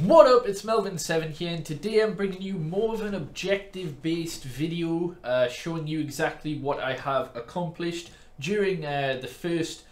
What up, it's Melvin S7ven here and today I'm bringing you more of an objective based video uh, showing you exactly what I have accomplished during uh, the first,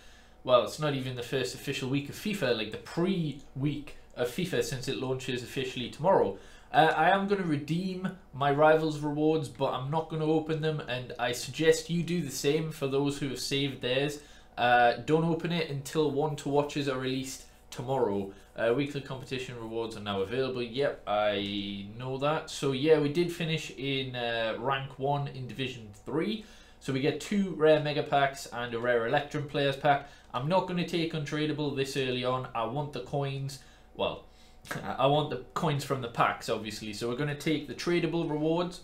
well it's not even the first official week of FIFA, like the pre-week of FIFA since it launches officially tomorrow. Uh, I am going to redeem my Rivals rewards but I'm not going to open them and I suggest you do the same for those who have saved theirs. Uh, don't open it until one to watches are released tomorrow. Uh, weekly competition rewards are now available. Yep, I know that. So yeah, we did finish in uh, rank 1 in Division 3. So we get two rare mega packs and a rare Electrum players pack. I'm not going to take untradeable this early on. I want the coins, well, I want the coins from the packs obviously. So we're going to take the tradable rewards.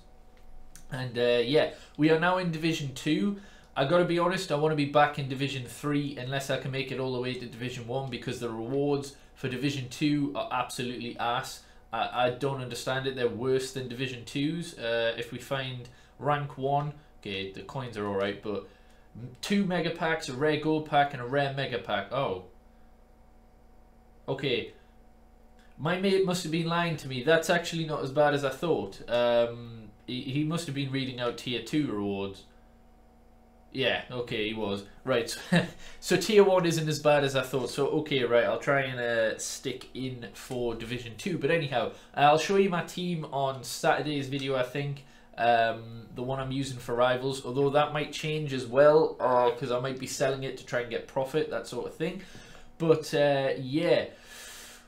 And uh, yeah, we are now in Division 2. I gotta be honest, I want to be back in Division 3 unless I can make it all the way to Division 1 because the rewards for Division 2 are absolutely ass. I, I don't understand it, they're worse than Division 2s. Uh, if we find rank 1, okay, the coins are alright, but two mega packs, a rare gold pack, and a rare mega pack. Oh. Okay. My mate must have been lying to me. That's actually not as bad as I thought. Um, he, he must have been reading out tier 2 rewards. Yeah, okay, he was. Right, so tier 1 isn't as bad as I thought. So, okay, right, I'll try and uh, stick in for Division 2. But anyhow, I'll show you my team on Saturday's video, I think. Um, the one I'm using for Rivals. Although that might change as well, because uh, I might be selling it to try and get profit, that sort of thing. But, uh, yeah.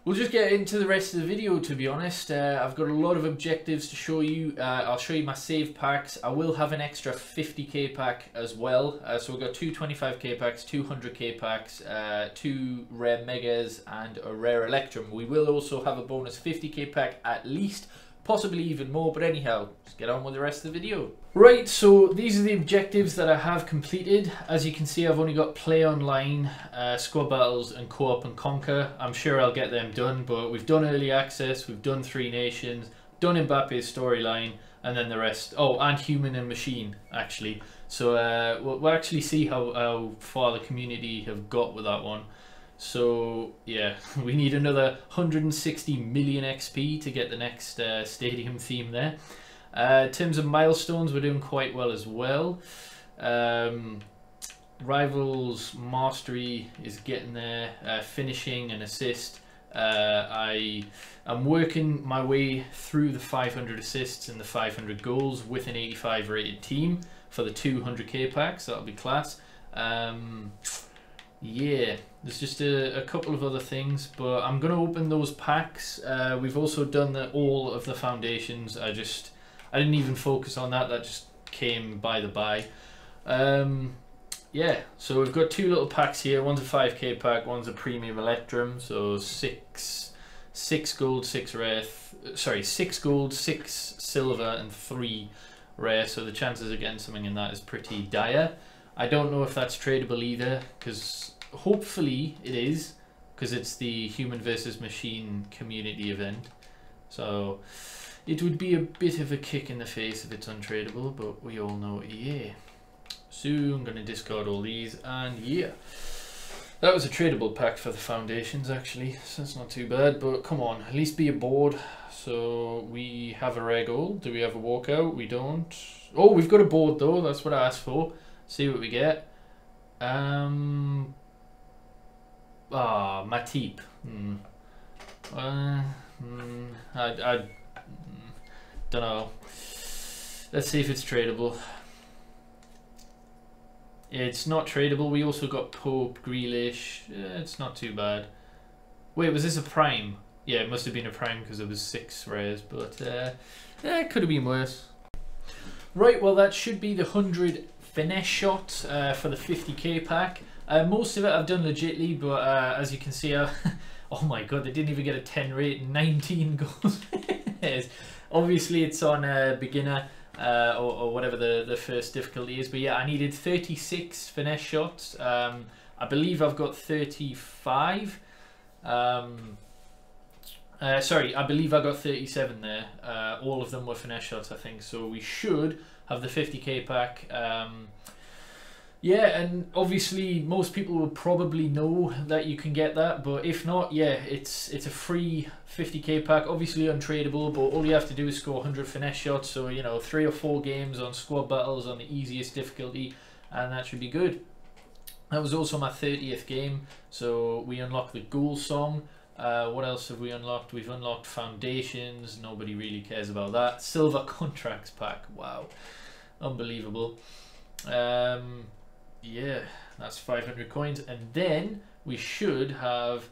We'll just get into the rest of the video to be honest. Uh, I've got a lot of objectives to show you. Uh, I'll show you my save packs. I will have an extra 50k pack as well. Uh, so we've got two 25k packs, two 100k packs, uh, two rare megas and a rare electrum. We will also have a bonus 50k pack at least possibly even more. But anyhow, let's get on with the rest of the video. Right, so these are the objectives that I have completed. As you can see, I've only got play online, uh, squad battles, and co-op and conquer. I'm sure I'll get them done, but we've done early access, we've done three nations, done Mbappe's storyline, and then the rest. Oh, and human and machine, actually. So uh, we'll, we'll actually see how, how far the community have got with that one. So yeah, we need another 160 million XP to get the next uh, stadium theme there. Uh, in terms of milestones, we're doing quite well as well. Um, Rivals Mastery is getting there, uh, finishing and assist. Uh, I am working my way through the 500 assists and the 500 goals with an 85 rated team for the 200k packs. That'll be class. Um, yeah, there's just a, a couple of other things, but I'm going to open those packs. Uh, we've also done the, all of the foundations. I just, I didn't even focus on that. That just came by the by. Um, yeah, so we've got two little packs here. One's a 5k pack, one's a premium electrum. So six, six gold, six rare. sorry, six gold, six silver, and three rare. So the chances of getting something in that is pretty dire. I don't know if that's tradable either, because hopefully it is because it's the human versus machine community event. So it would be a bit of a kick in the face if it's untradeable, but we all know yeah. So I'm going to discard all these and yeah. That was a tradable pack for the foundations actually, so that's not too bad, but come on, at least be a board. So we have a rare goal. Do we have a walkout? We don't. Oh, we've got a board though, that's what I asked for. See what we get. Um, Ah, oh, Matip. Hmm. Uh, mm, I, I mm, don't know. Let's see if it's tradable. It's not tradable. We also got Pope, Grealish. Yeah, it's not too bad. Wait, was this a prime? Yeah, it must have been a prime because it was six rares, but uh, yeah, it could have been worse. Right, well that should be the 100 finesse shot uh, for the 50k pack. Uh, most of it I've done legitly, but uh, as you can see, uh, oh my god, they didn't even get a 10 rate, 19 goals. Obviously, it's on beginner uh, or, or, whatever the, the first difficulty is. But yeah, I needed 36 finesse shots. Um, I believe I've got 35. Um, uh, sorry, I believe I got 37 there. Uh, all of them were finesse shots, I think. So we should have the 50k pack. Um, Yeah, and obviously most people will probably know that you can get that, but if not, yeah, it's it's a free 50k pack, obviously untradeable, but all you have to do is score 100 finesse shots, so you know, three or four games on squad battles on the easiest difficulty, and that should be good. That was also my 30th game, so we unlocked the Goal Song. Uh, what else have we unlocked? We've unlocked Foundations, nobody really cares about that. Silver Contracts pack, wow, unbelievable. Um, yeah, that's 500 coins. And then we should have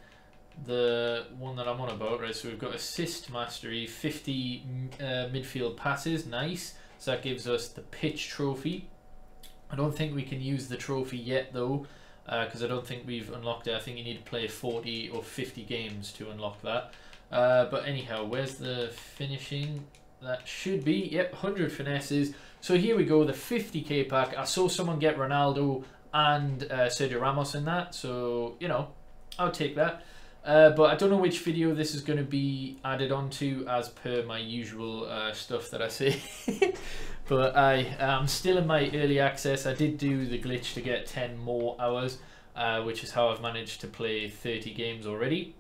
the one that I'm on about, right? So we've got assist mastery, 50 uh, midfield passes, nice. So that gives us the pitch trophy. I don't think we can use the trophy yet though, because uh, I don't think we've unlocked it. I think you need to play 40 or 50 games to unlock that. Uh, but anyhow, where's the finishing? That should be, yep, 100 finesses. So here we go, the 50k pack. I saw someone get Ronaldo and uh, Sergio Ramos in that, so, you know, I'll take that. Uh, but I don't know which video this is going to be added onto as per my usual uh, stuff that I say. but I am still in my early access. I did do the glitch to get 10 more hours, uh, which is how I've managed to play 30 games already.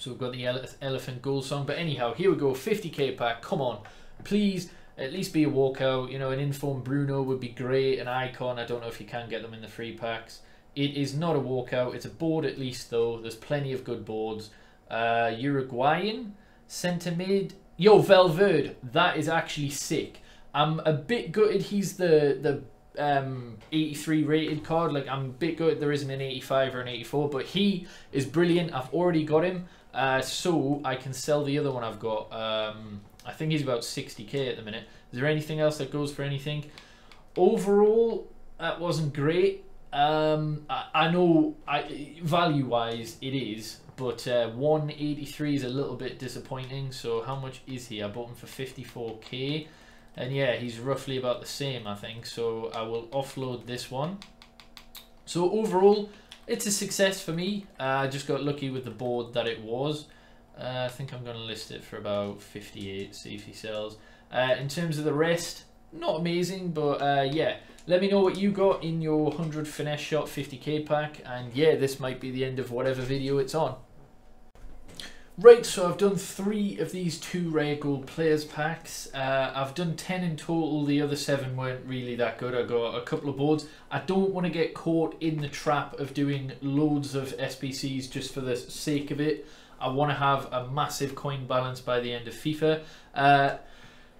So we've got the ele Elephant Goal Song. But anyhow, here we go, 50k pack. Come on, please at least be a walkout. You know, an informed Bruno would be great. An icon. I don't know if you can get them in the free packs. It is not a walkout. It's a board at least though. There's plenty of good boards. Uh, Uruguayan centre mid. Yo, Valverde. That is actually sick. I'm a bit gutted. He's the the um 83 rated card. Like I'm a bit gutted there isn't an 85 or an 84, but he is brilliant. I've already got him. Uh, so I can sell the other one I've got. Um, I think he's about 60k at the minute. Is there anything else that goes for anything? Overall, that wasn't great. Um, I, I know I, value wise it is, but uh, 183 is a little bit disappointing. So how much is he? I bought him for 54k, and yeah, he's roughly about the same, I think. So I will offload this one. So overall, it's a success for me. Uh, I just got lucky with the board that it was. Uh, I think I'm going to list it for about 58, see if he sells. Uh, in terms of the rest, not amazing, but uh, yeah. Let me know what you got in your 100 Finesse Shot 50k pack, and yeah, this might be the end of whatever video it's on. Right, so I've done three of these two rare gold players packs. Uh, I've done 10 in total, the other seven weren't really that good. I got a couple of boards. I don't want to get caught in the trap of doing loads of SBCs just for the sake of it. I want to have a massive coin balance by the end of FIFA. Uh,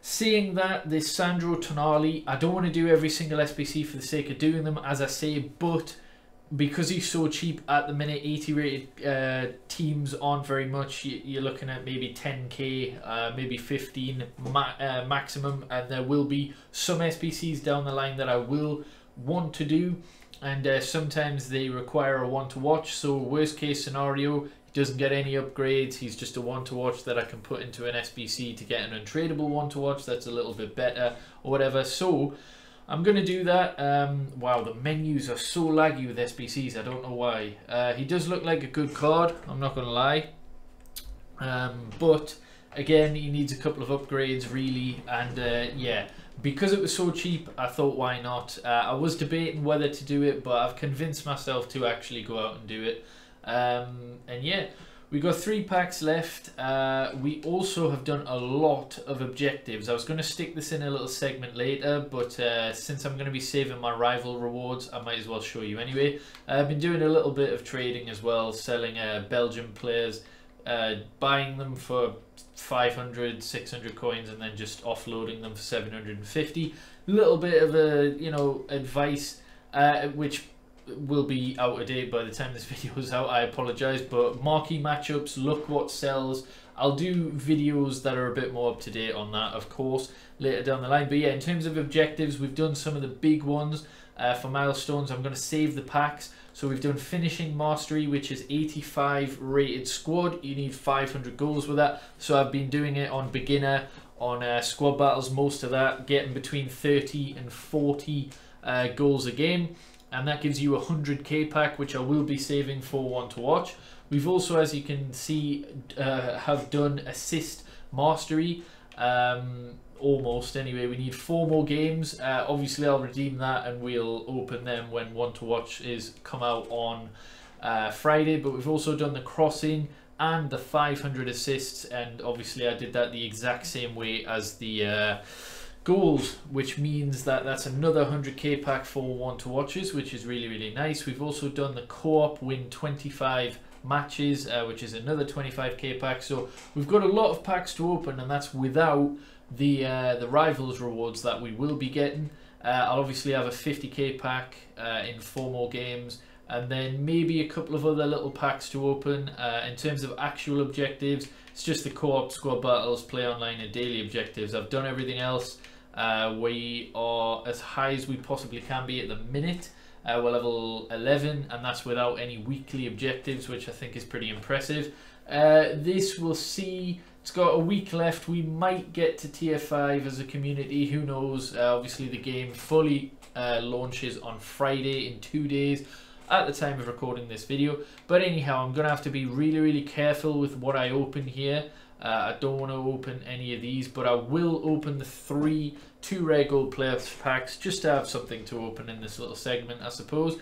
seeing that this Sandro Tonali, I don't want to do every single SBC for the sake of doing them, as I say, but because he's so cheap at the minute, 80 rated uh, teams aren't very much. You're looking at maybe 10k, uh, maybe 15 ma uh, maximum, and there will be some SBCs down the line that I will want to do. And uh, sometimes they require a one to watch. So worst case scenario, he doesn't get any upgrades. He's just a one to watch that I can put into an SBC to get an untradeable one to watch that's a little bit better or whatever. So I'm going to do that. Um, wow, the menus are so laggy with SBCs. I don't know why. Uh, he does look like a good card. I'm not going to lie. Um, but again, he needs a couple of upgrades really. And uh, yeah, because it was so cheap, I thought why not. Uh, I was debating whether to do it, but I've convinced myself to actually go out and do it. Um, and yeah, we got three packs left. Uh, we also have done a lot of objectives. I was going to stick this in a little segment later, but uh, since I'm going to be saving my rival rewards, I might as well show you anyway. Uh, I've been doing a little bit of trading as well, selling uh, Belgian players, uh, buying them for 500, 600 coins, and then just offloading them for 750. Little bit of a you know advice, uh, which will be out of date by the time this video is out. I apologize, but marquee matchups, look what sells. I'll do videos that are a bit more up to date on that, of course, later down the line. But yeah, in terms of objectives, we've done some of the big ones uh, for milestones. I'm going to save the packs. So we've done finishing mastery, which is 85 rated squad. You need 500 goals with that. So I've been doing it on beginner, on uh, squad battles, most of that, getting between 30 and 40 uh, goals a game and that gives you a 100k pack which I will be saving for one to watch. We've also as you can see uh, have done assist mastery um, almost anyway. We need four more games. Uh, obviously, I'll redeem that and we'll open them when One to Watch is come out on uh, Friday. But we've also done the crossing and the 500 assists, and obviously, I did that the exact same way as the. Goals, which means that that's another 100k pack for one to watches, which is really, really nice. We've also done the co-op win 25 matches, uh, which is another 25k pack. So we've got a lot of packs to open, and that's without the uh, the rivals rewards that we will be getting. Uh, I'll obviously have a 50k pack uh, in four more games, and then maybe a couple of other little packs to open. Uh, in terms of actual objectives, it's just the co-op squad battles, play online, and daily objectives. I've done everything else. Uh, we are as high as we possibly can be at the minute. Uh, we're level 11, and that's without any weekly objectives, which I think is pretty impressive. Uh, this will see. It's got a week left. We might get to tier 5 as a community. Who knows? Uh, obviously, the game fully uh, launches on Friday in two days at the time of recording this video. But anyhow, I'm going to have to be really, really careful with what I open here. Uh, I don't want to open any of these, but I will open the three two rare gold player packs just to have something to open in this little segment, I suppose.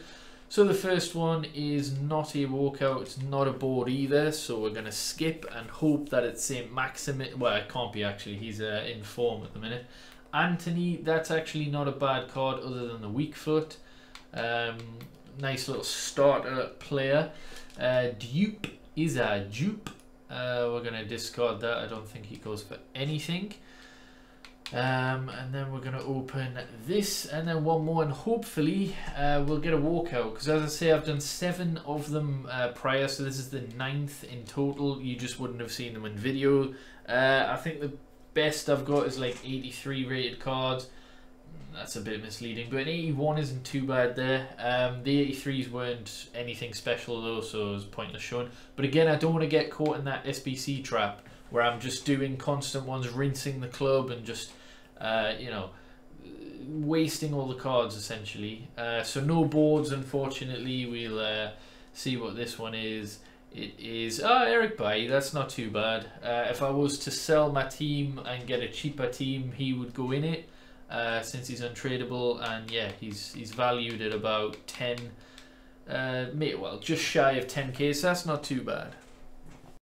So the first one is not a walkout, it's not a board either, so we're going to skip and hope that it's St. Maximin. Well, it can't be actually, he's uh, in form at the minute. Anthony, that's actually not a bad card other than the weak foot. Um, nice little starter player. Uh, dupe is a dupe. Uh, we're going to discard that. I don't think he goes for anything. Um, and then we're going to open this and then one more and hopefully uh, we'll get a walkout because as I say I've done seven of them uh, prior so this is the ninth in total you just wouldn't have seen them in video uh, I think the best I've got is like 83 rated cards that's a bit misleading but an 81 isn't too bad there um, the 83s weren't anything special though so it was pointless showing but again I don't want to get caught in that SBC trap where I'm just doing constant ones rinsing the club and just uh, you know, wasting all the cards essentially. Uh, so no boards, unfortunately. We'll uh, see what this one is. It is ah Eric Bailly. That's not too bad. Uh, if I was to sell my team and get a cheaper team, he would go in it. Uh, since he's untradeable and yeah he's he's valued at about 10 uh well just shy of 10k so that's not too bad